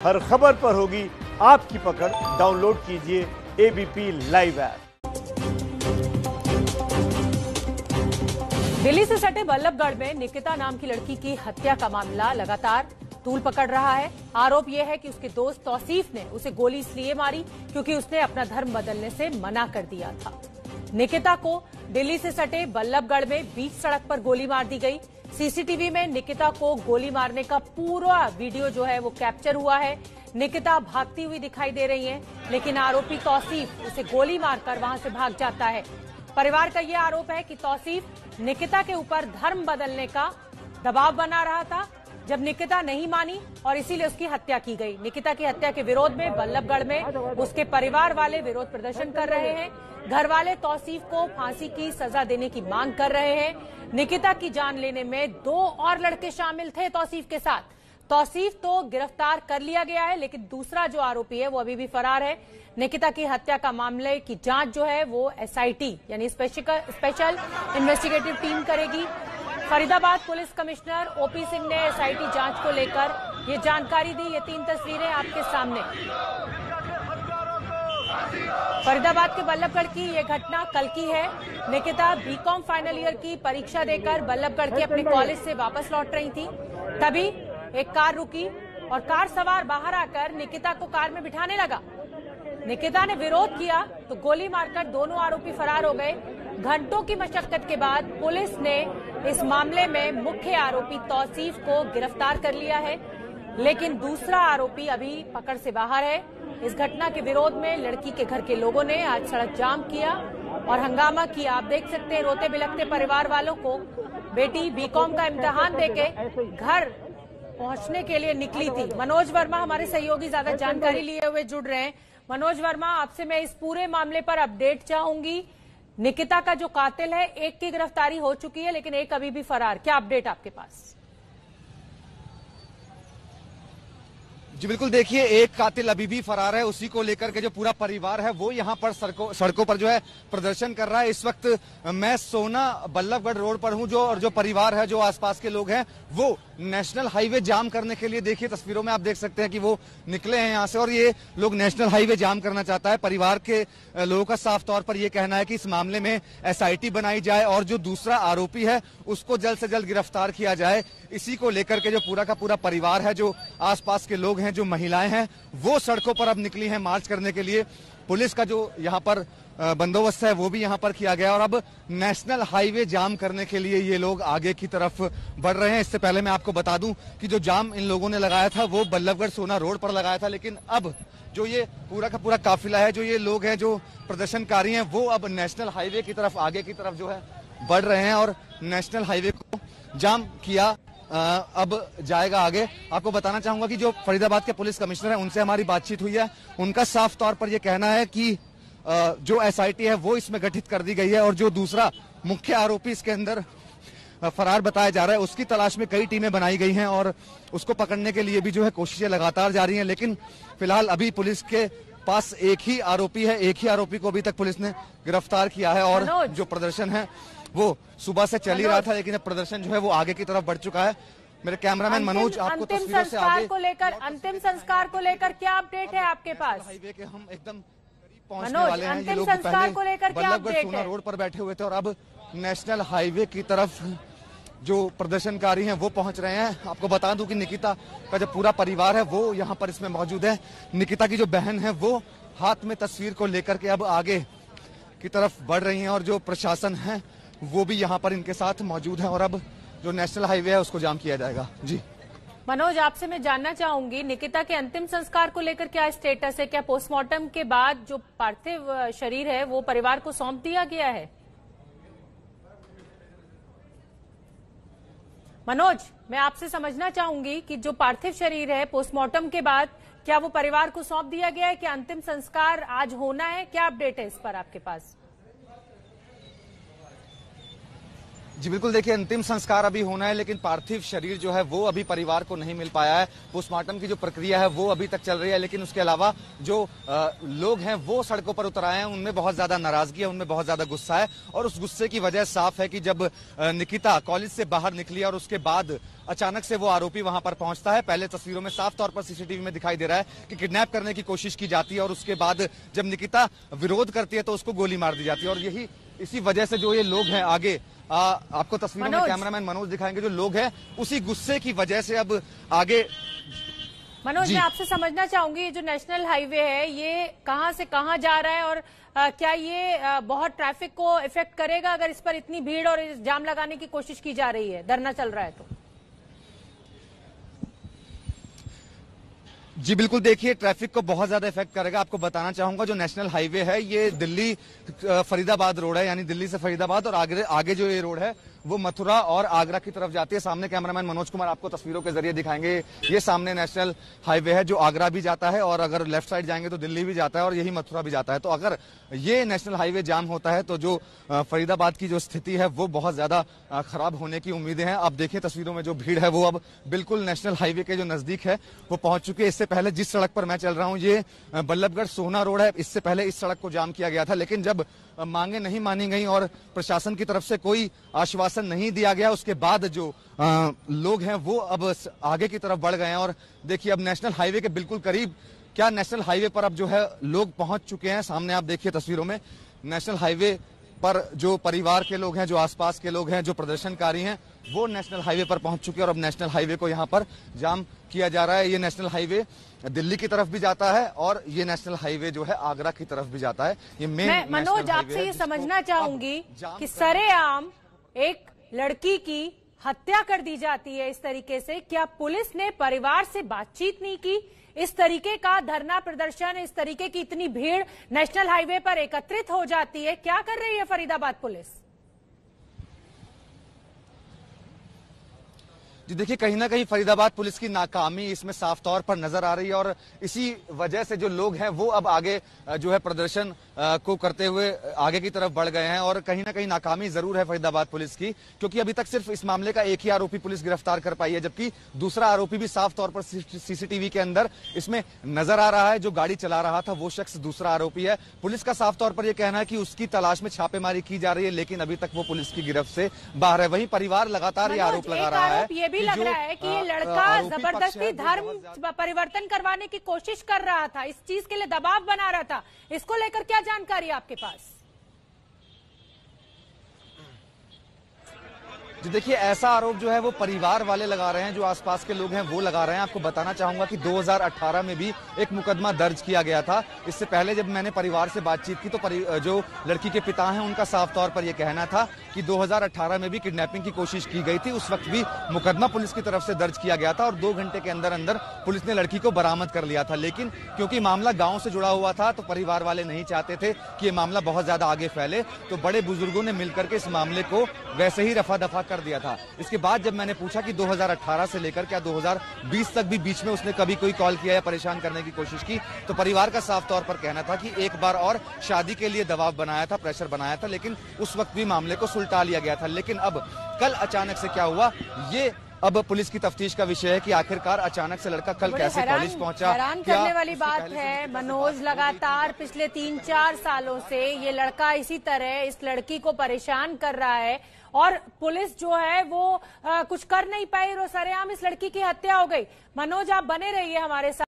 हर खबर पर होगी आपकी पकड़। डाउनलोड कीजिए एबीपी लाइव ऐप दिल्ली से सटे बल्लभगढ़ में निकिता नाम की लड़की की हत्या का मामला लगातार तूल पकड़ रहा है। आरोप यह है कि उसके दोस्त तौसीफ ने उसे गोली इसलिए मारी क्योंकि उसने अपना धर्म बदलने से मना कर दिया था। निकिता को दिल्ली से सटे बल्लभगढ़ में बीच सड़क पर गोली मार दी गई। सीसीटीवी में निकिता को गोली मारने का पूरा वीडियो जो है वो कैप्चर हुआ है। निकिता भागती हुई दिखाई दे रही है, लेकिन आरोपी तौसीफ उसे गोली मारकर वहाँ से भाग जाता है। परिवार का ये आरोप है कि तौसीफ निकिता के ऊपर धर्म बदलने का दबाव बना रहा था जब निकिता नहीं मानी और इसीलिए उसकी हत्या की गई। निकिता की हत्या के विरोध में, बल्लभगढ़ में उसके परिवार वाले विरोध प्रदर्शन कर रहे हैं। घर वाले तौसीफ को फांसी की सजा देने की मांग कर रहे हैं। निकिता की जान लेने में दो और लड़के शामिल थे तौसीफ के साथ। तौसीफ तो गिरफ़्तार कर लिया गया है, लेकिन दूसरा जो आरोपी है वो अभी भी फरार है। निकिता की हत्या का मामले की जाँच जो है वो एसआईटी, यानी स्पेशल इन्वेस्टिगेटिव टीम करेगी। Faridabad police commissioner OP Singh ने एसआईटी जाँच को लेकर ये जानकारी दी। ये तीन तस्वीरें आपके सामने। फरीदाबाद के बल्लभगढ़ की ये घटना कल की है। निकिता बीकॉम फाइनल ईयर की परीक्षा देकर बल्लभगढ़ के अपने कॉलेज से वापस लौट रही थी। तभी एक कार रुकी और कार सवार बाहर आकर निकिता को कार में बिठाने लगा। निकिता ने विरोध किया तो गोली मारकर दोनों आरोपी फरार हो गए। घंटों की मशक्कत के बाद पुलिस ने इस मामले में मुख्य आरोपी तौसीफ को गिरफ़्तार कर लिया है, लेकिन दूसरा आरोपी अभी पकड़ से बाहर है। इस घटना के विरोध में लड़की के घर के लोगों ने आज सड़क जाम किया और हंगामा किया। आप देख सकते हैं, रोते बिलखते परिवार वालों को बेटी बीकॉम का इम्तिहान देके घर पहुँचने के लिए निकली थी। मनोज वर्मा हमारे सहयोगी ज़्यादा जानकारी लिए हुए जुड़ रहे हैं। मनोज वर्मा, आपसे मैं इस पूरे मामले पर अपडेट चाहूँगी। निकिता का जो कातिल है, एक की गिरफ्तारी हो चुकी है, लेकिन एक अभी भी फरार। क्या अपडेट आपके पास? जी, बिल्कुल देखिए, एक कातिल अभी भी फरार है। उसी को लेकर के जो पूरा परिवार है, वो यहाँ पर सड़कों सड़कों पर जो है प्रदर्शन कर रहा है। इस वक्त मैं सोना बल्लभगढ़ रोड पर हूँ, जो, और जो परिवार है, जो आसपास के लोग हैं, वो नेशनल हाईवे जाम करने के लिए देखिए तस्वीरों में आप देख सकते हैं कि वो निकले हैं यहाँ से और ये लोग नेशनल हाईवे जाम करना चाहता है। परिवार के लोगों का साफ़ तौर पर यह कहना है कि इस मामले में एसआईटी बनाई जाए और जो दूसरा आरोपी है, उसको जल्द से जल्द गिरफ़्तार किया जाए। इसी को लेकर के जो पूरा का पूरा परिवार है, जो आसपास के लोग हैं, जो महिलाएँ हैं, वो सड़कों पर अब निकली हैं मार्च करने के लिए। पुलिस का जो यहाँ पर बंदोबस्त है वो भी यहाँ पर किया गया। और अब नेशनल हाईवे जाम करने के लिए ये लोग आगे की तरफ़ बढ़ रहे हैं। इससे पहले मैं आपको बता दूँ कि जो जाम इन लोगों ने लगाया था वो बल्लभगढ़ सोना रोड पर लगाया था। लेकिन अब जो ये पूरा का पूरा काफिला है जो ये लोग हैं जो प्रदर्शनकारी हैं वो अब नेशनल हाईवे की तरफ़ आगे की तरफ़ जो है बढ़ रहे हैं। और नेशनल हाईवे को जाम किया आ, अब जाएगा आगे। आपको बताना चाहूँगा कि जो फरीदाबाद के पुलिस कमिश्नर हैं उनसे हमारी बातचीत हुई है। उनका साफ़ तौर पर यह कहना है कि जो एसआईटी है वो इसमें गठित कर दी गई है और जो दूसरा मुख्य आरोपी इसके अंदर फरार बताया जा रहा है उसकी तलाश में कई टीमें बनाई गई हैं और उसको पकड़ने के लिए भी जो है कोशिशें लगातार जारी हैं लेकिन फ़िलहाल अभी पुलिस के पास एक ही आरोपी है एक ही आरोपी को अभी तक पुलिस ने गिरफ़्तार किया है और जो प्रदर्शन है वो सुबह से चल ही रहा था लेकिन अब प्रदर्शन जो है वो आगे की तरफ़ बढ़ चुका है। मेरे कैमरामैन मनोज आपको तस्वीरों से आगे को लेकर अंतिम संस्कार को लेकर क्या अपडेट है आपके पास? हाईवे के हम एकदम पहुँचने वाले हैं। ये लोग पहले बल्लभगढ़ सोना रोड पर बैठे हुए थे और अब नेशनल हाईवे की तरफ़ जो प्रदर्शनकारी हैं वो पहुँच रहे हैं। आपको बता दूँ कि निकिता का जो पूरा परिवार है वो यहाँ पर इसमें मौजूद है। निकिता की जो बहन है वो हाथ में तस्वीर को लेकर के अब आगे की तरफ़ बढ़ रही हैं और जो प्रशासन है वो भी यहाँ पर इनके साथ मौजूद है और अब जो नेशनल हाईवे है उसको जाम किया जाएगा। जी। मनोज, आपसे मैं जानना चाहूँगी, निकिता के अंतिम संस्कार को लेकर क्या स्टेटस है? क्या पोस्टमार्टम के बाद जो पार्थिव शरीर है, वो परिवार को सौंप दिया गया है? मनोज, मैं आपसे समझना चाहूँगी कि जो पार्थिव शरीर है पोस्टमार्टम के बाद, क्या वो परिवार को सौंप दिया गया है? क्या अंतिम संस्कार आज होना है? क्या अपडेट है इस पर आपके पास? जी बिल्कुल देखिए अंतिम संस्कार अभी होना है लेकिन पार्थिव शरीर जो है वो अभी परिवार को नहीं मिल पाया है। पोस्टमार्टम की जो प्रक्रिया है वो अभी तक चल रही है लेकिन उसके अलावा जो आ, लोग हैं वो सड़कों पर उतर आए हैं। उनमें बहुत ज़्यादा नाराज़गी है उनमें बहुत ज़्यादा गुस्सा है और उस गुस्से की वजह साफ़ है कि जब निकिता कॉलेज से बाहर निकली और उसके बाद अचानक से वो आरोपी वहाँ पर पहुँचता है। पहले तस्वीरों में साफ़ तौर पर सीसीटीवी में दिखाई दे रहा है कि किडनैप करने की कोशिश की जाती है और उसके बाद जब निकिता विरोध करती है तो उसको गोली मार दी जाती है और यही इसी वजह से जो ये लोग हैं आगे आ, आपको तस्वीरों में कैमरामैन मनोज दिखाएँगे जो लोग हैं उसी गुस्से की वजह से अब आगे। मनोज मैं आपसे समझना चाहूँगी ये जो नेशनल हाईवे है ये कहाँ से कहाँ जा रहा है और आ, क्या ये आ, बहुत ट्रैफ़िक को इफ़ेक्ट करेगा अगर इस पर इतनी भीड़ और जाम लगाने की कोशिश की जा रही है? धरना चल रहा है तो। जी बिल्कुल, देखिए ट्रैफ़िक को बहुत ज़्यादा इफ़ेक्ट करेगा। आपको बताना चाहूँगा, जो नेशनल हाईवे है, ये दिल्ली फरीदाबाद रोड है, यानी दिल्ली से फरीदाबाद और आगे आगे जो ये रोड है वो मथुरा और आगरा की तरफ़ जाती है। सामने कैमरामैन मनोज कुमार आपको तस्वीरों के ज़रिए दिखाएँगे। ये सामने नेशनल हाईवे है जो आगरा भी जाता है और अगर लेफ़्ट साइड जाएँगे तो दिल्ली भी जाता है और यही मथुरा भी जाता है। तो अगर ये नेशनल हाईवे जाम होता है तो जो फरीदाबाद की जो स्थिति है वो बहुत ज़्यादा खराब होने की उम्मीदें हैं। आप देखिए तस्वीरों में जो भीड़ है वो अब बिल्कुल नेशनल हाईवे के जो नज़दीक है वो पहुँच चुकी है। इससे पहले जिस सड़क पर मैं चल रहा हूँ, ये बल्लभगढ़ सोहना रोड है। इससे पहले इस सड़क को जाम किया गया था, लेकिन जब मांगे नहीं मानी गई और प्रशासन की तरफ़ से कोई आश्वासन नहीं दिया गया उसके बाद जो अ, लोग हैं वो अब आगे की तरफ़ बढ़ गए हैं। और देखिए अब नेशनल हाईवे के बिल्कुल करीब क्या नेशनल हाईवे पर अब जो है लोग पहुँच चुके हैं? सामने आप देखिए तस्वीरों में नेशनल हाईवे पर जो परिवार के लोग हैं जो आसपास के लोग हैं जो प्रदर्शनकारी हैं वो नेशनल हाईवे पर पहुँच चुके हैं। और अब नेशनल हाईवे को यहाँ पर जाम किया जा रहा है। ये नेशनल हाईवे दिल्ली की तरफ़ भी जाता है और ये नेशनल हाईवे जो है आगरा की तरफ़ भी जाता है। ये मेन मैं मनोज आपसे ये समझना चाहूँगी कि सरेआम एक लड़की की हत्या कर दी जाती है इस तरीके से। क्या पुलिस ने परिवार से बातचीत नहीं की? इस तरीके का धरना प्रदर्शन, इस तरीके की इतनी भीड़ नेशनल हाईवे पर एकत्रित हो जाती है। क्या कर रही है फरीदाबाद पुलिस? जी देखिए कहीं ना कहीं फरीदाबाद पुलिस की नाकामी इसमें साफ़ तौर पर नज़र आ रही है और इसी वजह से जो लोग हैं वो अब आगे जो है प्रदर्शन को करते हुए आगे की तरफ़ बढ़ गए हैं और कहीं ना कहीं नाकामी ज़रूर है फरीदाबाद पुलिस की क्योंकि अभी तक सिर्फ़ इस मामले का एक ही आरोपी पुलिस गिरफ़्तार कर पाई है जबकि दूसरा आरोपी भी साफ़ तौर पर सीसीटीवी के अंदर इसमें नज़र आ रहा है जो गाड़ी चला रहा था वो शख्स दूसरा आरोपी है। पुलिस का साफ़ तौर पर यह कहना है कि उसकी तलाश में छापेमारी की जा रही है लेकिन अभी तक वो पुलिस की गिरफ्त से बाहर है। वहीं परिवार लगातार ये आरोप लगा रहा है। भी लग रहा है कि ये लड़का ज़बरदस्ती धर्म परिवर्तन करवाने की कोशिश कर रहा था। इस चीज़ के लिए दबाव बना रहा था। इसको लेकर क्या जानकारी आपके पास? जी देखिए, ऐसा आरोप जो है वो परिवार वाले लगा रहे हैं, जो आसपास के लोग हैं, वो लगा रहे हैं। आपको बताना चाहूँगा कि 2018 में भी एक मुकदमा दर्ज किया गया था। इससे पहले जब मैंने परिवार से बातचीत की तो जो लड़की के पिता हैं, उनका साफ़ तौर पर यह कहना था कि 2018 में भी किडनैपिंग की कोशिश की गई थी। उस वक्त भी मुकदमा पुलिस की तरफ़ से दर्ज किया गया था और दो घंटे के अंदर अंदर पुलिस ने लड़की को बरामद कर लिया था। लेकिन क्योंकि मामला गाँव से जुड़ा हुआ था तो परिवार वाले नहीं चाहते थे कि ये मामला बहुत ज़्यादा आगे फैले। तो बड़े बुज़ुर्गों ने मिलकर के इस मामले को वैसे ही रफा दफ़ा कर दिया था। इसके बाद जब मैंने पूछा कि 2018 से लेकर क्या 2020 तक भी बीच में उसने कभी कोई कॉल किया या परेशान करने की कोशिश की तो परिवार का साफ़ तौर पर कहना था कि एक बार और शादी के लिए दबाव बनाया था, प्रेशर बनाया था, लेकिन उस वक्त भी मामले को सुलटा लिया गया था। लेकिन अब कल अचानक से क्या हुआ, ये अब पुलिस की तफ्तीश का विषय है कि आखिरकार अचानक से लड़का कल कैसे कॉलेज पहुँचा? हैरान करने वाली बात है मनोज लगातार पिछले तीन चार सालों से ये लड़का इसी तरह इस लड़की को परेशान कर रहा है और पुलिस जो है वो आ, कुछ कर नहीं पाई। और सरेआम इस लड़की की हत्या हो गई। मनोज आप बने रहिए हमारे साथ।